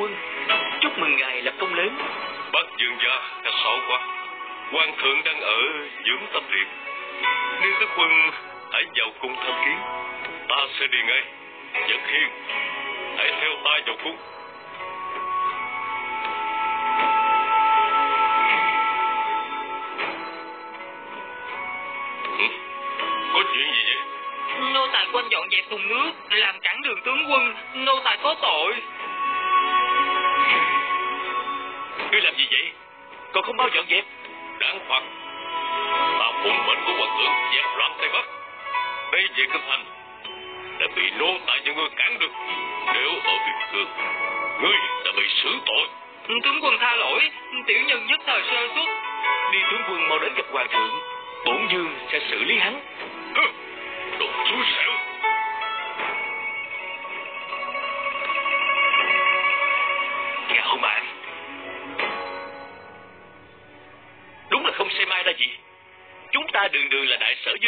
quân. Chúc mừng ngài lập công lớn. Bác dương gia thật xấu quá. Quan thượng đang ở dưỡng tâm điện nếu tướng quân hãy vào cung tham kiến. Ta sẽ đi ngay. Nhật Hiên hãy theo ta vào cung. Có chuyện gì vậy? Nô tài quên dọn dẹp thùng nước Làm cản đường tướng quân. Nô tài có tội còn không bao dọn dẹp đáng phạt ta phụng mệnh của hoàng thượng dẹp loạn tây bắc đây về kinh thành đã bị nô tài cho ngươi cản được. Nếu ở việt cương ngươi đã bị xử tội. Tướng quân tha lỗi Tiểu nhân nhất thời sơ suất. Đi tướng quân mau đến gặp hoàng thượng bổn dương sẽ xử lý hắn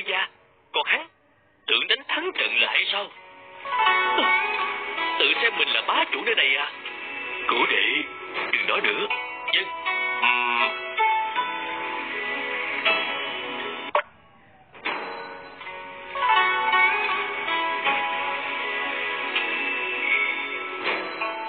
là gia. Còn hắn, tưởng đánh thắng trận là hay sao? Tự xem mình là bá chủ nơi này à. Cổ đệ, đừng nói nữa. Dân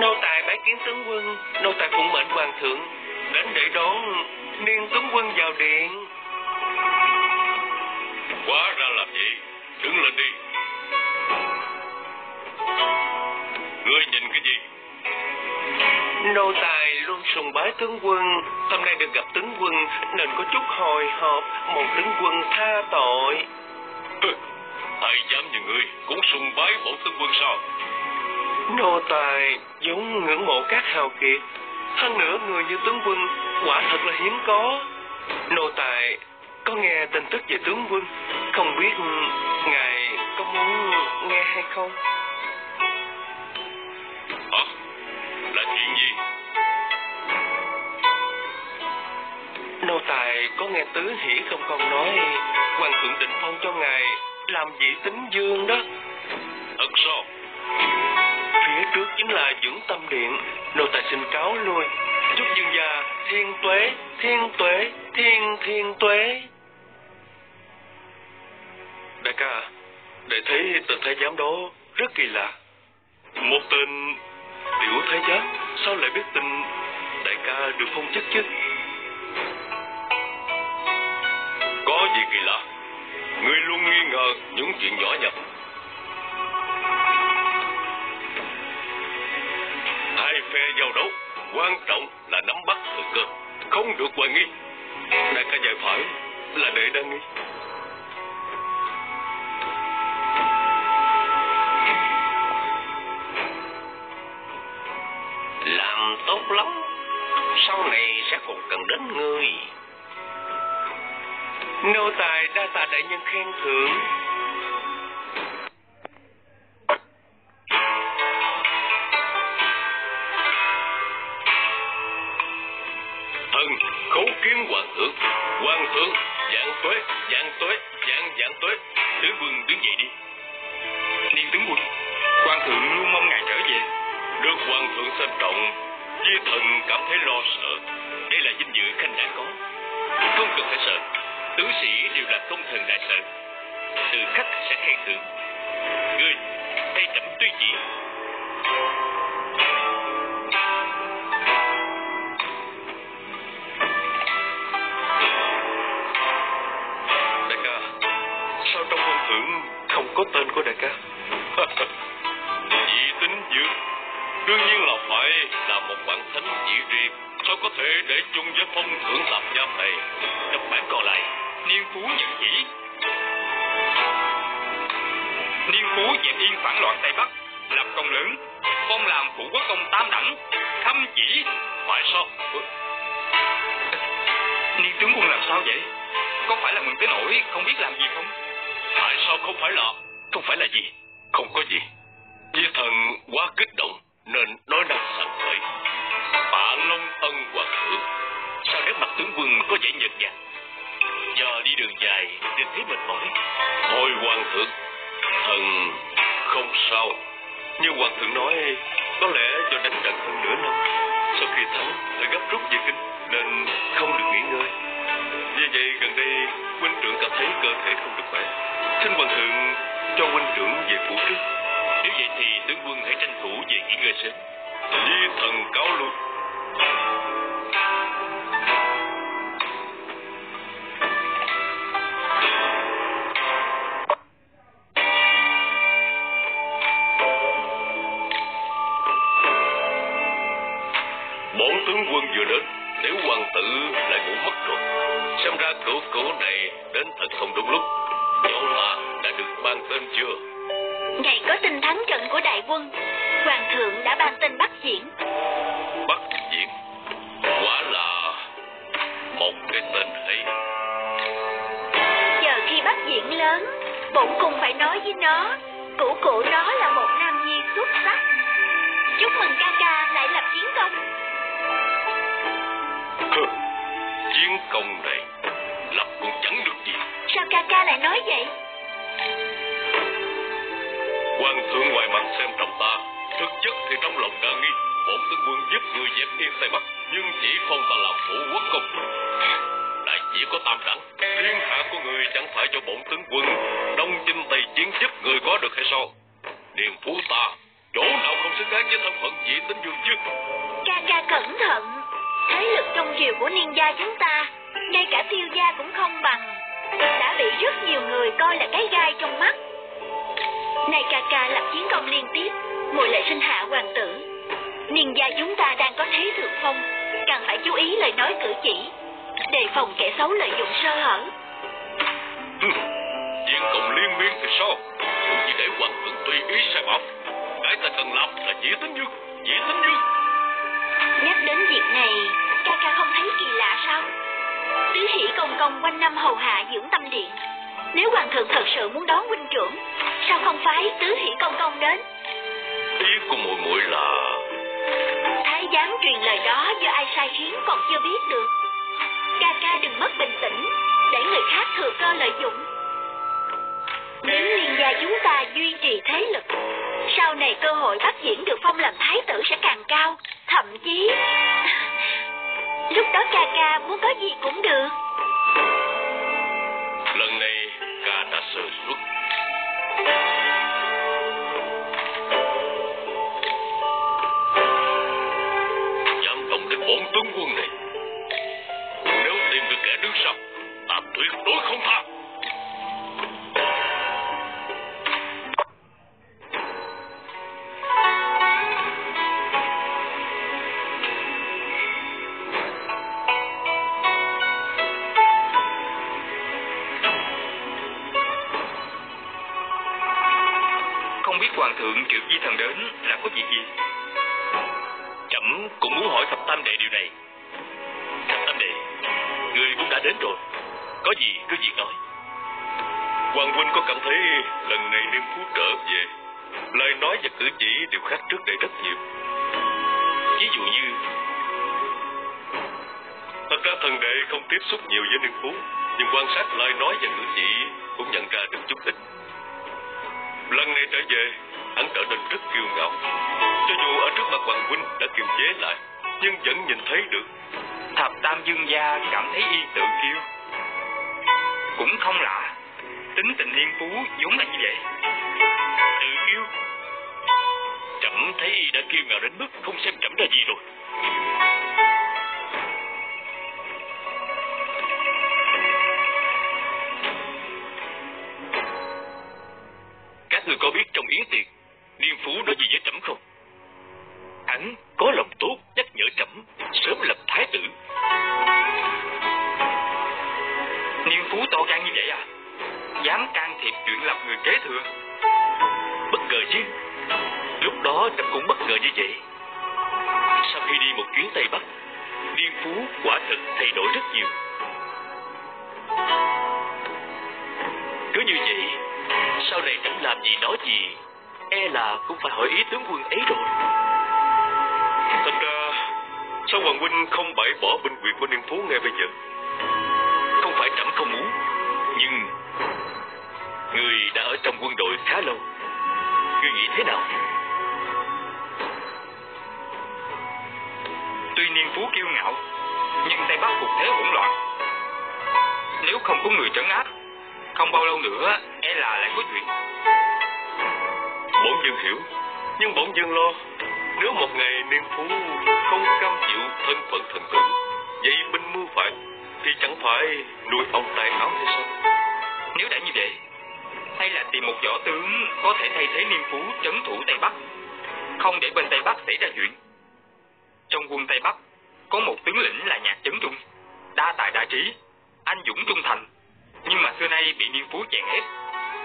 nô tài bái kiến tướng quân, nô tài phụng mệnh hoàng thượng, đến để đón niên tướng quân vào điện quá ra làm gì đứng lên đi. Ngươi nhìn cái gì? Nô tài luôn sùng bái tướng quân. Hôm nay được gặp tướng quân nên có chút hồi hộp. Một tướng quân tha tội. Ai dám như ngươi cũng sùng bái bổn tướng quân sao? Nô tài vốn ngưỡng mộ các hào kiệt. Hơn nữa người như tướng quân quả thật là hiếm có. Nô tài có nghe tin tức về tướng quân không biết ngài có muốn nghe hay không? Hả là chuyện gì? Nô tài có nghe tứ hỷ không con nói hoàng thượng định phong cho ngài làm vị tính dương đó. Thật sao? Phía trước chính là dưỡng tâm điện nô tài xin cáo lui. Chúc dương gia thiên tuế thiên tuế thiên thiên tuế ca. Để thấy tên thái giám đó rất kỳ lạ. Một tên tiểu thái giám, sao lại biết tin đại ca được phong chức chứ? Có gì kỳ lạ? Người luôn nghi ngờ những chuyện nhỏ nhặt. Hai phe giao đấu quan trọng là nắm bắt thời cơ, không được hoài nghi. Đại ca giải phải là để đang nghi. Làm tốt lắm. Sau này sẽ còn cần đến ngươi. Nô tài đa tạ đại nhân khen thưởng. Thần khấu kiếm hoàng thượng. Hoàng thượng dạng tuế dạng tuế dạng dạng tuế. Tứ quân đứng dậy đi. Niên tướng quân, quan thượng luôn mong ngài trở về. Được hoàng thượng xem trọng dư thần cảm thấy lo sợ. Đây là dinh dự khanh đã có. Không cần phải sợ. Tướng sĩ đều là công thần đại sở từ khắc sẽ khen thưởng. Ngươi thay chậm tuy chỉ. Đại ca, sao trong phong thưởng không có tên của đại ca? Sao có thể để chung với phong thưởng làm giam này? Trong bản còn lại, Niên phú nhận chỉ Niên phú dẹp yên phản loạn Tây Bắc, Lập công lớn. Phong làm phụ quốc công tam đẳng, Khâm chỉ phải sao Niên tướng quân làm sao vậy? Có phải là mừng tới nỗi không biết làm gì không? Tại sao không phải là, không phải là gì? Không có gì. Di thần quá kích động, nên nói năng tướng quân có vẻ nhợt nhạt. Do đi đường dài nên thấy mệt mỏi. Thôi hoàng thượng thần không sao. Như hoàng thượng nói Có lẽ do đánh trận hơn nửa năm Sau khi thắng phải gấp rút về kinh Nên không được nghỉ ngơi. Vì vậy gần đây huynh trưởng cảm thấy cơ thể không được khỏe. Xin hoàng thượng cho huynh trưởng về phủ trước. Nếu vậy thì tướng quân hãy tranh thủ về nghỉ ngơi sớm. Di thần cáo lui tướng quân vừa đến Nếu hoàng tử lại ngủ mất rồi Xem ra cửa cổ này đến thật không đúng lúc Chỗ là đã được ban tên chưa Ngày có tin thắng trận của đại quân, Hoàng thượng đã ban tên bắt diễn. Sao ca ca lại nói vậy? Hoàng thượng ngoài mặt xem trọng ta Thực chất thì trong lòng cả nghi Bổn tướng quân giúp người dẹp yên Tây Bắc Nhưng chỉ phong ta làm phụ quốc công Lại chỉ có tam đẳng Thiên hạ của người chẳng phải cho bổn tướng quân Đông chinh Tây chiến giúp người có được hay sao Niềm phú ta Chỗ nào không xứng đáng với thân phận vị tính dương chứ Ca ca cẩn thận. Thế lực trong triều của niên gia chúng ta, ngay cả tiêu gia cũng không bằng. Đã bị rất nhiều người coi là cái gai trong mắt. Này ca ca lập chiến công liên tiếp, muội lại sinh hạ hoàng tử. Niên gia chúng ta đang có thế thượng phong, cần phải chú ý lời nói cử chỉ, đề phòng kẻ xấu lợi dụng sơ hở. Hừ, Chiến công liên miên thì sao Cũng chỉ để hoàng thượng tùy ý sai bảo Cái ta cần làm là chỉ tính dương Chỉ tính dương Nhắc đến việc này, ca ca không thấy kỳ lạ sao? Tứ hỷ công công quanh năm hầu hạ dưỡng tâm điện. Nếu hoàng thượng thật sự muốn đón huynh trưởng, sao không phái tứ hỷ công công đến? Ý của muội muội là Thái giám truyền lời đó do ai sai khiến còn chưa biết được. Ca ca đừng mất bình tĩnh, để người khác thừa cơ lợi dụng. Nếu liên gia chúng ta duy trì thế lực, sau này cơ hội bắt diễn được phong làm thái tử sẽ càng cao, thậm chí... Lúc ca ca muốn có gì cũng được. lần này ca đã sơ suất dám động đến bọn tướng quân này. Nếu tìm được kẻ đứng sau ta tuyệt đối. Chậm cũng muốn hỏi thập tam đệ điều này. Thập tam đệ, Người cũng đã đến rồi. Có gì, cứ việc nói. Hoàng huynh có cảm thấy lần này niêm phú trở về, Lời nói và cử chỉ đều khác trước đây rất nhiều. Ví dụ như Thật ra thần đệ không tiếp xúc nhiều với niêm phú Nhưng quan sát lời nói và cử chỉ Cũng nhận ra được chút ít. Lần này trở về Hắn trở nên rất kiêu ngạo. Cho dù ở trước mặt Hoàng huynh đã kiềm chế lại Nhưng vẫn nhìn thấy được. Thập tam dương gia cảm thấy y tự kiêu. Cũng không lạ Tính tình niên phú vốn là như vậy. Tự kiêu, Trẫm thấy y đã kiêu ngạo đến mức vậy? Sau khi đi một chuyến Tây Bắc Niên Phú quả thực thay đổi rất nhiều. Cứ như vậy Sau này trẫm làm gì nói gì E là cũng phải hỏi ý tướng quân ấy rồi. Thật ra Sao Hoàng Huynh không bãi bỏ binh quyền của Niên Phú ngay bây giờ? Không phải trẫm không muốn Nhưng Người đã ở trong quân đội khá lâu Ngươi nghĩ thế nào không có người trấn áp, không bao lâu nữa e là lại có chuyện. Bổn dương hiểu, nhưng bổn dương lo, nếu một ngày niên phú không cam chịu thân phận thần tử, dây binh mưu phạt, thì chẳng phải nuôi ông tài áo hay sao? Nếu đã như vậy, hay là tìm một võ tướng có thể thay thế niên phú trấn thủ Tây Bắc, không để bên Tây Bắc xảy ra chuyện. Trong quân Tây Bắc, có một tướng lĩnh là Nhạc Chấn Trung, đa tài đa trí, anh dũng trung thành, nhưng mà xưa nay bị niên phú chèn ép.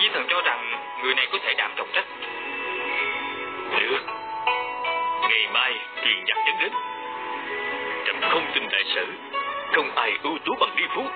Di thần cho rằng người này có thể đảm trọng trách. Được, ngày mai truyền giặc chấn đến. Trẫm không tin đại sử, không ai ưu tú bằng niên phú.